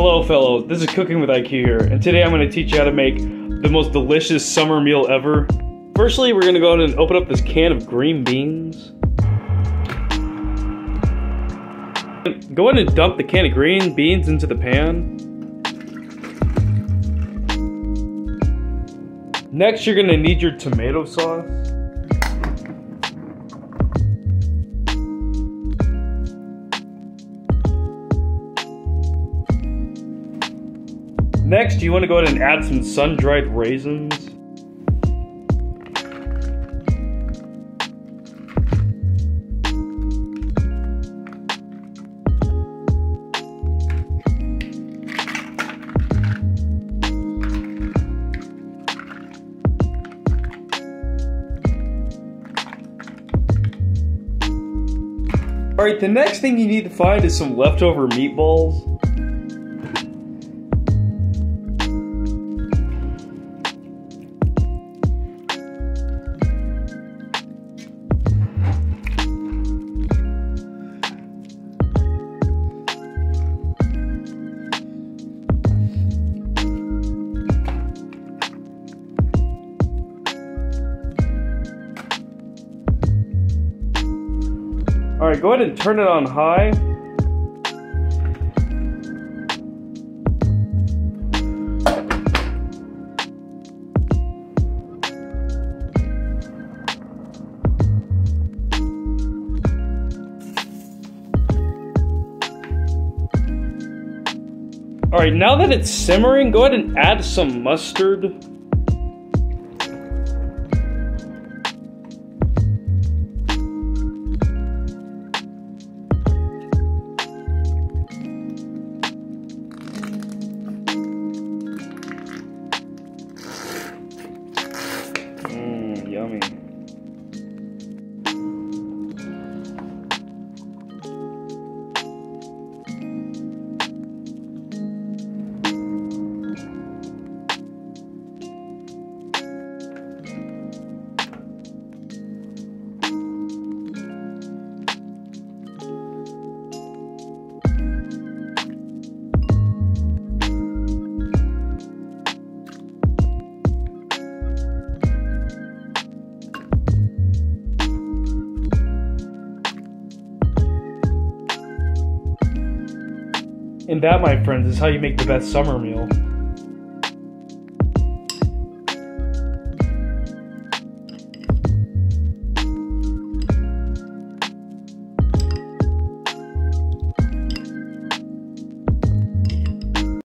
Hello, fellow. This is Cooking with IQ here, and today I'm going to teach you how to make the most delicious summer meal ever. Firstly, we're going to go ahead and open up this can of green beans. Go ahead and dump the can of green beans into the pan. Next, you're going to need your tomato sauce. Next, you want to go ahead and add some sun-dried raisins. Alright, the next thing you need to find is some leftover meatballs. Alright, go ahead and turn it on high. Alright, now that it's simmering, go ahead and add some mustard. Yummy. And that, my friends, is how you make the best summer meal.